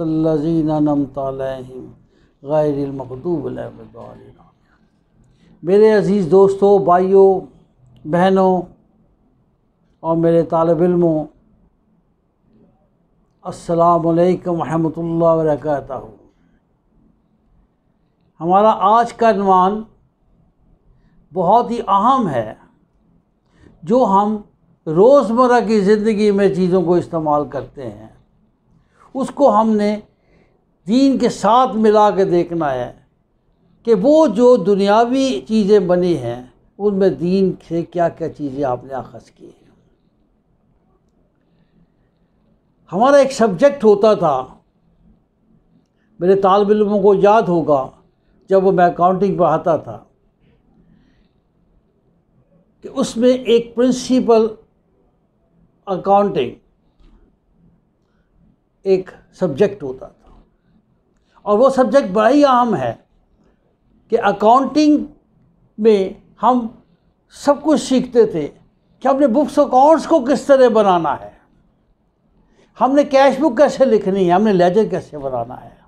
लज़ीना अनअमता अलैहिम गैरिल मग़दूब अलैहिम वलद्दालिन मेरे अज़ीज़ दोस्तों, भाइयों, बहनों और मेरे तालब इल्मों अस्सलामुअलैकुम वरहमतुल्लाहि वबरकातुहू हमारा आज का अनुमान बहुत ही अहम है, जो हम रोज़मर्रा की ज़िंदगी में चीज़ों को इस्तेमाल करते हैं। उसको हमने दीन के साथ मिला के देखना है कि वो जो दुनियावी चीज़ें बनी हैं, उनमें दीन से क्या क्या चीज़ें आपने अखज़ की हैं। हमारा एक सब्जेक्ट होता था, मेरे तालब इलमों को याद होगा, जब वो मैं अकाउंटिंग पढ़ाता था, कि उसमें एक प्रिंसिपल अकाउंटिंग एक सब्जेक्ट होता था। और वो सब्जेक्ट बड़ा ही अहम है कि अकाउंटिंग में हम सब कुछ सीखते थे कि हमने बुक्स अकाउंट्स को किस तरह बनाना है। हमने कैश बुक कैसे लिखनी है, हमने लेजर कैसे बनाना है।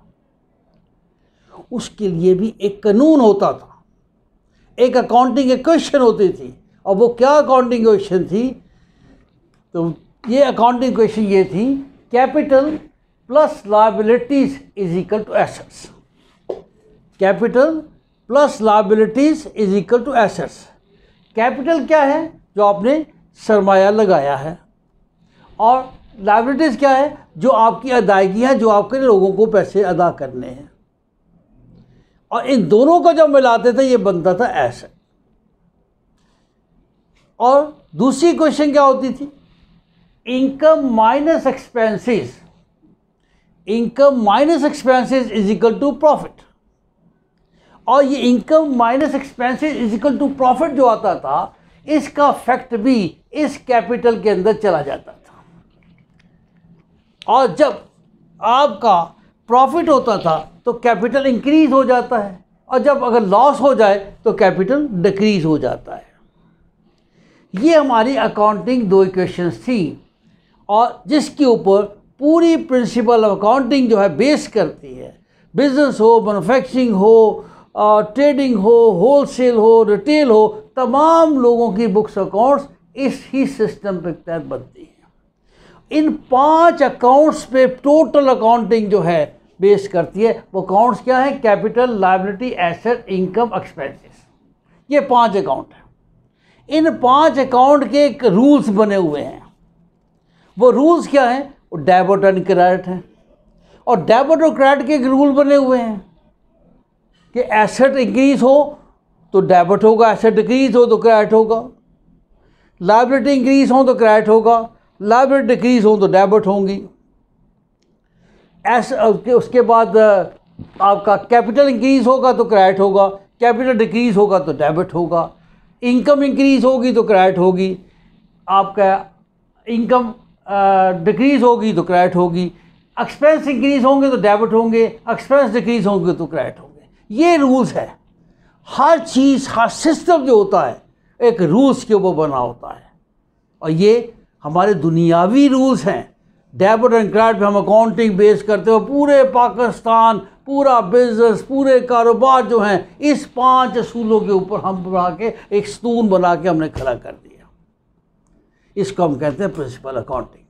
उसके लिए भी एक कानून होता था। एक अकाउंटिंग एक क्वेश्चन होती थी। और वो क्या अकाउंटिंग क्वेश्चन थी? तो ये अकाउंटिंग क्वेश्चन ये थी capital plus liabilities is equal to assets capital plus liabilities is equal to assets capital क्या है? जो आपने सरमाया लगाया है। और लाइबिलिटीज़ क्या है? जो आपकी अदायगी है, जो आपके लोगों को पैसे अदा करने हैं। और इन दोनों को जब मिलाते थे, ये बनता था एसेट और दूसरी क्वेश्चन क्या होती थी? Income minus expenses income minus expenses is equal to profit और ये income minus expenses is equal to profit जो आता था, इसका फैक्ट भी इस कैपिटल के अंदर चला जाता था। और जब आपका प्रॉफिट होता था तो कैपिटल इंक्रीज हो जाता है। और जब अगर लॉस हो जाए तो कैपिटल डिक्रीज हो जाता है। ये हमारी अकाउंटिंग दो इक्वेशंस थी। और जिसके ऊपर पूरी प्रिंसिपल ऑफ़ अकाउंटिंग जो है बेस करती है। बिज़नेस हो मैनुफैक्चरिंग हो ट्रेडिंग हो होलसेल हो रिटेल हो, तमाम लोगों की बुक्स अकाउंट्स इस ही सिस्टम के तहत बनती है। इन पाँच अकाउंट्स पे टोटल अकाउंटिंग जो है बेस करती है, वो अकाउंट्स क्या है? Capital liability asset income expenses ये पाँच अकाउंट हैं। इन पाँच अकाउंट के एक रूल्स बने हुए हैं। वो रूल्स क्या हैं? वो डेबिट एंड हैं। और डेबिट और के रूल बने हुए हैं कि एसेट इंक्रीज हो तो डेबिट होगा एसेट डिक्रीज हो तो क्रेडिट होगा। लाइबिलिटी इंक्रीज हो तो क्रेडिट होगा लाइबिलिटी डिक्रीज हो तो डेबिट होंगी। ऐसे उसके बाद आपका कैपिटल इंक्रीज होगा तो क्रेडिट होगा कैपिटल डिक्रीज होगा तो डेबिट होगा। इनकम इंक्रीज होगी तो क्रेडिट होगी। आपका इनकम डिक्रीज होगी तो क्रेडिट होगी। एक्सपेंस इंक्रीज होंगे तो डेबिट होंगे। एक्सपेंस डिक्रीज होंगे तो क्रेडिट होंगे। ये रूल्स है। हर चीज़, हर सिस्टम जो होता है, एक रूल्स के ऊपर बना होता है। और ये हमारे दुनियावी रूल्स हैं। डेबिट एंड क्रेडिट पे हम अकाउंटिंग बेस करते हो पूरे पाकिस्तान, पूरा बिज़नेस पूरे कारोबार जो हैं, इस पाँच असूलों के ऊपर हम बना के, एक स्तून बना के हमने खड़ा कर दिया। इसको हम कहते हैं प्रिंसिपल अकाउंटिंग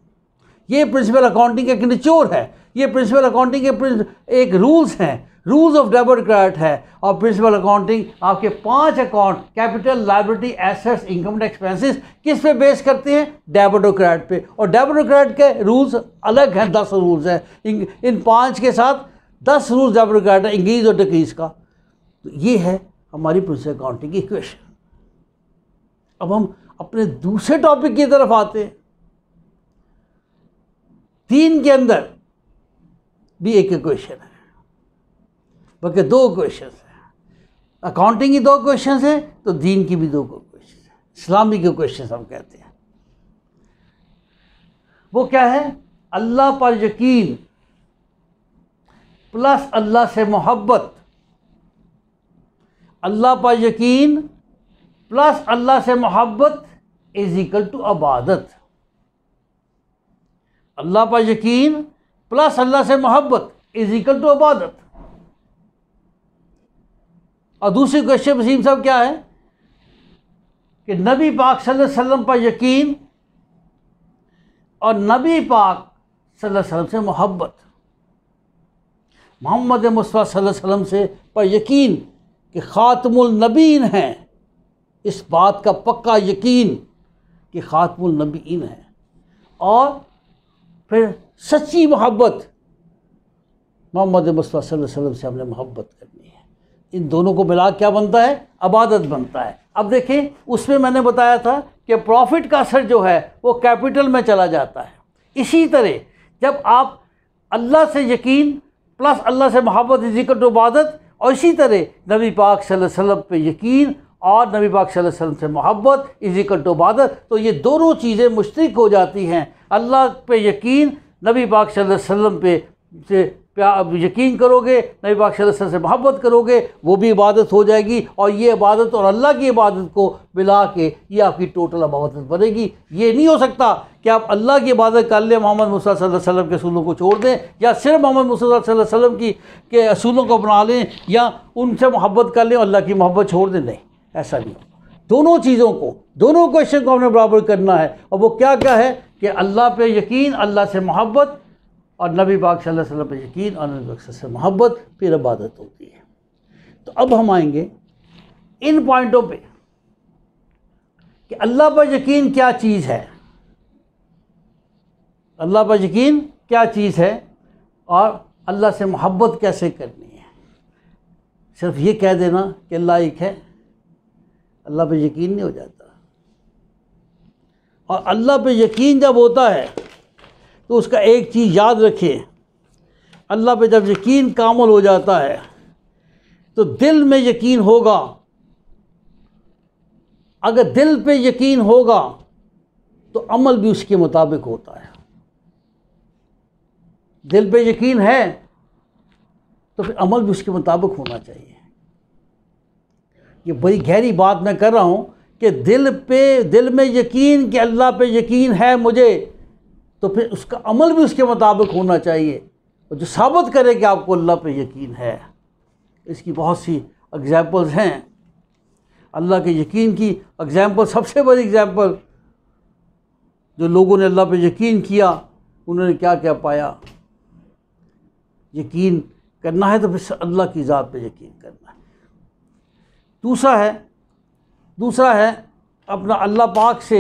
ये प्रिंसिपल अकाउंटिंग एक निचोर है. ये प्रिंसिपल अकाउंटिंग के एक रूल्स हैं. रूल्स ऑफ़ डेबिट क्रेडिट है. और प्रिंसिपल अकाउंटिंग आपके पाँच account capital liability assets income expenses किस पे बेस करते हैं? क्रेडिट पे. और क्रेडिट के रूल्स अलग हैं. दस रूल्स हैं. इन इन पाँच के साथ दस रूल्स और क्रेडिट इंक्रीज और डिक्रीज का. तो ये है हमारी प्रिंसिपल अकाउंटिंग की इक्वेशन अब हम अपने दूसरे टॉपिक की तरफ़ आते हैं। दीन के अंदर भी एक क्वेश्चन है। बल्कि दो क्वेश्चन है। अकाउंटिंग की दो क्वेश्चन है तो दीन की भी दो क्वेश्चन है। इस्लामी के क्वेश्चन हम कहते हैं। वो क्या है? अल्लाह पर यकीन प्लस अल्लाह से मोहब्बत। अल्लाह पर यकीन प्लस अल्लाह से मोहब्बत इज़ इक्वल टू अबादत अल्लाह पर यकीन प्लस अल्लाह से मोहब्बत इज़ इक्वल टू अबादत और दूसरी क्वेश्चन वसीम साहब क्या है? कि नबी पाक सल्लल्लाहु अलैहि वसल्लम पर यकीन और नबी पाक सल्लल्लाहु अलैहि वसल्लम से मोहब्बत. मोहम्मद मुस्तफ़ा सल्लल्लाहु अलैहि वसल्लम से पर यकीन कि ख़ातमुल नबीन हैं। इस बात का पक्का यकीन कि ख़ातमुल नबीन है। और फिर सच्ची मोहब्बत मोहम्मद मुस्तफ़ा वसल्लम से हमने मोहब्बत करनी है। इन दोनों को मिला क्या बनता है? अबादत बनता है। अब देखें, उसमें मैंने बताया था कि प्रॉफिट का असर जो है, वो कैपिटल में चला जाता है। इसी तरह, जब आप अल्लाह से यकीन प्लस अल्लाह से मोहब्बत टू इबादत, और इसी तरह नबी पाक सल्लल्लाहु अलैहि वसल्लम पे यकीन और नबी पाक वसल्लम से मोहब्बत इजिकल टू इबादत। तो ये दोनों चीज़ें मुश्तरक हो जाती हैं। अल्लाह पे यकीन, नबी पाक वसल्लम पे से प्यार यकीन करोगे, नबी पाक वसल्लम से मोहब्बत करोगे, वो भी इबादत हो जाएगी। और ये इबादत और अल्लाह की इबादत को मिला के ये आपकी टोटल इबादत बनेगी। ये नहीं हो सकता कि आप अल्लाह की इबादत कर लें, मोहम्मद मुसा वसल्लम के असूलों को छोड़ दें, या सिर्फ़ मोहम्मद मुसा वसल्लम की, के असूलों को अपना लें, या उनसे मोहब्बत कर लें अल्लाह की मोहब्बत छोड़ दें। नहीं। ऐसा नहीं। दोनों चीज़ों को, दोनों क्वेश्चन को हमने बराबर करना है। और वो क्या क्या है? कि अल्लाह पे यकीन, अल्लाह से मोहब्बत और नबी पाक सल्लल्लाहु अलैहि वसल्लम पे यकीन और नबी पाक से मोहब्बत, फिर इबादत होती है। तो अब हम आएँगे इन पॉइंटों पे कि अल्लाह पर यकीन क्या चीज़ है। अल्लाह पर यकीन क्या चीज़ है और अल्लाह से मोहब्बत कैसे करनी है। सिर्फ़ ये कह देना कि अल्लाह एक है। अल्लाह पे यकीन नहीं हो जाता। और अल्लाह पे यकीन जब होता है तो उसका एक चीज़ याद रखिए अल्लाह पे जब यकीन कामल हो जाता है तो दिल में यकीन होगा। अगर दिल पे यकीन होगा तो अमल भी उसके मुताबिक होता है। दिल पे यकीन है तो फिर अमल भी उसके मुताबिक होना चाहिए। ये बड़ी गहरी बात मैं कर रहा हूँ कि दिल पे, दिल में यकीन कि अल्लाह पे यकीन है मुझे तो फिर उसका अमल भी उसके मुताबिक होना चाहिए। और जो साबित करे कि आपको अल्लाह पे यकीन है। इसकी बहुत सी एग्ज़ाम्पल्स हैं। अल्लाह के यकीन की एग्ज़ाम्पल सबसे बड़ी एग्ज़ाम्पल जो लोगों ने अल्लाह पे यकीन किया, उन्होंने क्या क्या पाया? यकीन करना है तो फिर अल्लाह की ज़ात पे यकीन करना दूसरा है दूसरा है अपना अल्लाह पाक से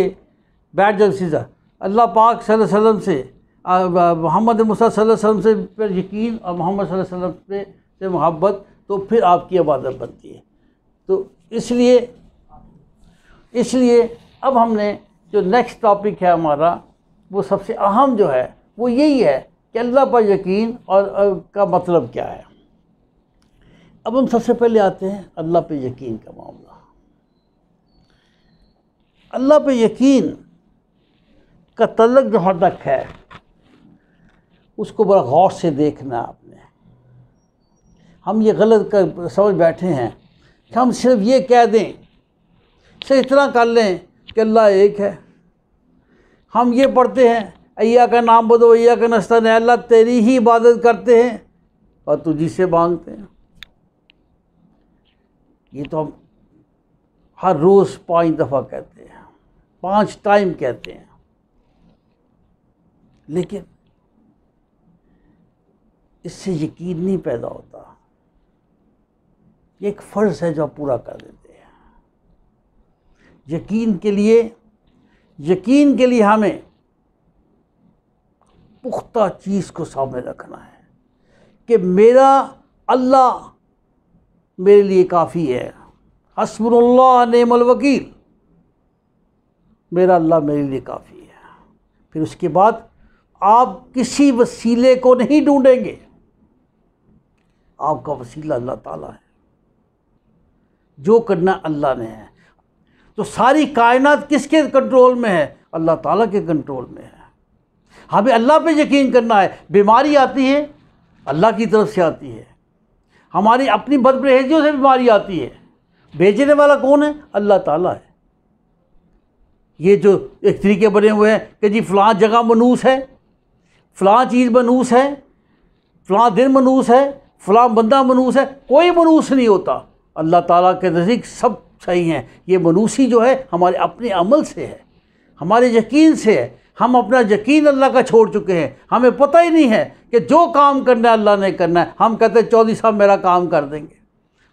बैठ जाओ सीधा। अल्लाह पाक वसल्लम से मोहम्मद वसल्लम से पर यकीन और मोहम्मद वसल्लम पे से मोहब्बत तो फिर आपकी इबादत बनती है। तो इसलिए इसलिए अब हमने जो नेक्स्ट टॉपिक है हमारा, वो सबसे अहम जो है, वो यही है कि अल्लाह पर यकीन और का मतलब क्या है। अब हम सबसे पहले आते हैं अल्लाह पे यकीन का मामला। अल्लाह पे यकीन का तलक जहाँ तक है, उसको बड़ा गौर से देखना आपने। हम ये गलत कर, समझ बैठे हैं कि हम सिर्फ़ ये कह दें से इतना कर लें कि अल्लाह एक है। हम ये पढ़ते हैं, अय्या का नाम बदो, अय्या का नस्ता अल्लाह तेरी ही इबादत करते हैं और तुझी से मांगते हैं। ये तो हम हर रोज़ पाँच दफ़ा कहते हैं, पाँच टाइम कहते हैं। लेकिन इससे यकीन नहीं पैदा होता। ये एक फ़र्ज़ है जो आप पूरा कर देते हैं। यकीन के लिए, यकीन के लिए हमें पुख्ता चीज़ को सामने रखना है कि मेरा अल्लाह मेरे लिए काफ़ी है। हसबुल्ला नेमल वकील। मेरा अल्लाह मेरे लिए काफ़ी है। फिर उसके बाद आप किसी वसीले को नहीं ढूंढेंगे। आपका वसीला अल्लाह ताला है। जो करना अल्लाह ने है। तो सारी कायनात किसके कंट्रोल में है? अल्लाह ताला के कंट्रोल में है। हमें अल्लाह पे यकीन करना है। बीमारी आती है, अल्लाह की तरफ़ से आती है। हमारी अपनी बदपरहेजियों से बीमारी आती है। भेजने वाला कौन है? अल्लाह ताला है। ये जो एक तरीके बने हुए हैं कि जी फ़लाँ जगह मनूस है, फ़लाँ चीज़ मनूस है, फ़लाँ दिन मनूस है, फ़लाँ बंदा मनूस है, कोई मनूस नहीं होता। अल्लाह ताला के नज़दीक सब सही हैं। ये मनूसी जो है हमारे अपने अमल से है, हमारे यकीन से है। हम अपना यकीन अल्लाह का छोड़ चुके हैं। हमें पता ही नहीं है कि जो काम करना है, अल्लाह ने करना है। हम कहते हैं, चौधरी साहब मेरा काम कर देंगे।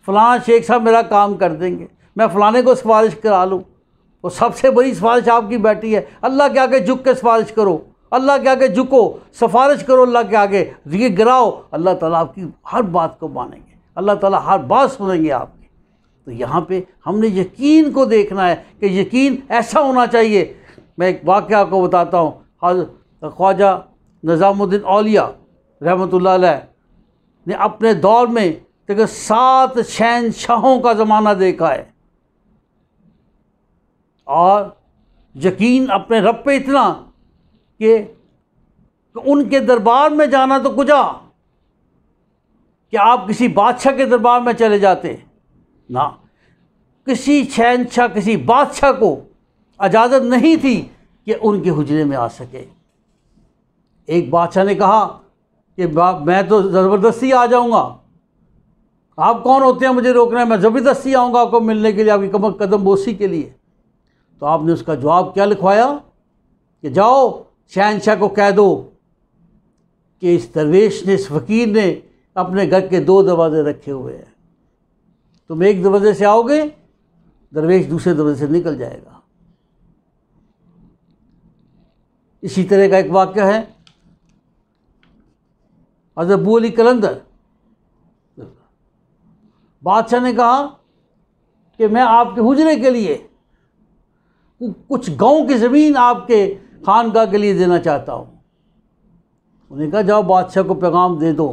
फ़लाँ शेख साहब मेरा काम कर देंगे। मैं फ़लाने को सिफारिश करा लूँ। वो सबसे बड़ी सिफारिश आपकी बैठी है। अल्लाह के आगे झुक के सिफारिश करो। अल्लाह के आगे झुको, सिफारिश करो अल्लाह के आगे। ये गिराओ, अल्लाह ताला आपकी हर बात को मानेंगे। अल्लाह ताला हर बात सुनेंगे आपकी। तो यहाँ पे हमने यकीन को देखना है कि यकीन ऐसा होना चाहिए मैं एक वाक़ आपको बताता हूँ। हज, ख्वाजा निज़ामुद्दीन रहमतुल्लाह अलैह ने अपने दौर में देखो सात शहनशाहों का ज़माना देखा है। और यकीन अपने रब पे इतना कि उनके दरबार में जाना तो कुजा, कि आप किसी बादशाह के दरबार में चले जाते। ना, किसी शहनशाह, किसी बादशाह को इजाज़त नहीं थी कि उनके हुजरे में आ सके। एक बादशाह ने कहा कि मैं तो ज़बरदस्ती आ जाऊँगा। आप कौन होते हैं मुझे रोकना है? मैं ज़बरदस्ती आऊँगा आपको मिलने के लिए, आपकी कमर कदम बोसी के लिए। तो आपने उसका जवाब क्या लिखवाया? कि जाओ, शहनशाह को कह दो कि इस दरवेश ने, इस फ़कीर ने अपने घर के दो दरवाजे रखे हुए हैं। तुम एक दरवाजे से आओगे, दरवेश दूसरे दरवाजे से निकल जाएगा। इसी तरह का एक वाक्य है। अजबू अली कलंदर, बादशाह ने कहा कि मैं आपके हुजरे के लिए कुछ गाँव की ज़मीन आपके खानका के लिए देना चाहता हूँ। उन्हें कहा, जाओ बादशाह को पैगाम दे दो।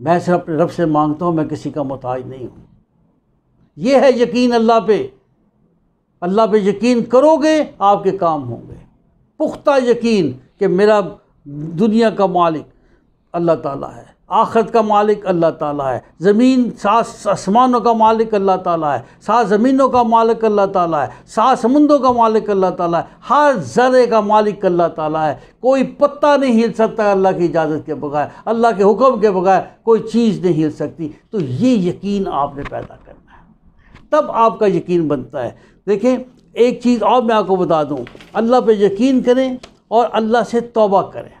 मैं सिर्फ़ अपने रब से माँगता हूँ, मैं किसी का मोहताज नहीं हूँ। ये है यकीन अल्लाह पे। अल्लाह पे यकीन करोगे, आपके काम होंगे। पुख्ता यकीन कि मेरा दुनिया का मालिक अल्लाह ताला है। आखरत का मालिक अल्लाह ताला है। ज़मीन सात आसमानों का मालिक अल्लाह ताला है। सात ज़मीनों का मालिक अल्लाह ताला है। सात समुंदों का मालिक अल्लाह ताला है। हर ज़रे का मालिक अल्लाह ताला है। कोई पत्ता नहीं हिल सकता अल्लाह की इजाज़त के बगैर, अल्लाह के हुक्म के बगैर कोई चीज़ नहीं हिल सकती। तो ये यकीन आपने पैदा करना है। तब आपका यकीन बनता है। देखें एक चीज़ और मैं आपको बता दूँ। अल्लाह पर यकीन करें और अल्लाह से तौबा करें।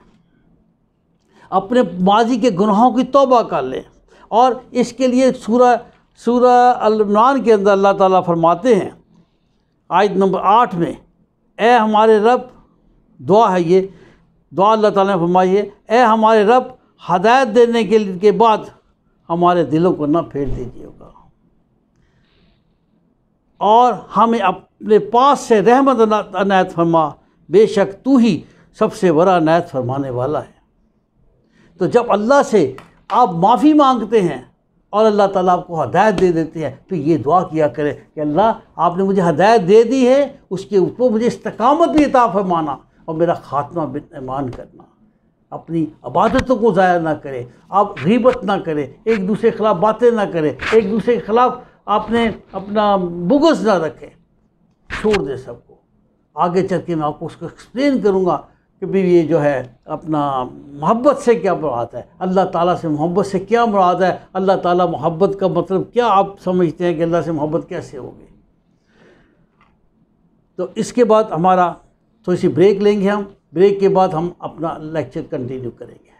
अपने माजी के गुनाहों की तौबा कर लें। और इसके लिए सूरह सूरह अलमान के अंदर अल्लाह ताला फरमाते हैं, आयत नंबर आठ में, ए हमारे रब, दुआ है ये, दुआ अल्लाह ताला ने फरमाई है, ए हमारे रब, हदायत देने के के बाद हमारे दिलों को ना फेर दीजिएगा और हमें अपने पास से रहमत अनायत फरमा, बेशक तू ही सबसे बड़ा अनायत फरमाने वाला है। तो जब अल्लाह से आप माफ़ी मांगते हैं और अल्लाह ताला आपको हदायत दे देते हैं तो ये दुआ किया करें कि अल्लाह, आपने मुझे हदायत दे दी है, उसके ऊपर मुझे इस्तकामत भी इता फरमाना और मेरा ख़ात्मा बिन ईमान करना। अपनी अबादतों को ज़ाया ना करें, आप गीबत ना करें, एक दूसरे के ख़िलाफ़ बातें ना करें, एक दूसरे के ख़िलाफ़ आपने अपना बुगस ना रखें। छोड़ दे सबको। आगे चल के मैं आपको उसको एक्सप्लेन करूँगा कि भी ये जो है अपना मोहब्बत से क्या मुराद है। अल्लाह ताला से मोहब्बत से क्या मुराद है? अल्लाह ताला मोहब्बत का मतलब क्या आप समझते हैं कि अल्लाह से मोहब्बत कैसे होगी? तो इसके बाद हमारा थोड़ी सी ब्रेक लेंगे हम। ब्रेक के बाद हम अपना लेक्चर कंटिन्यू करेंगे।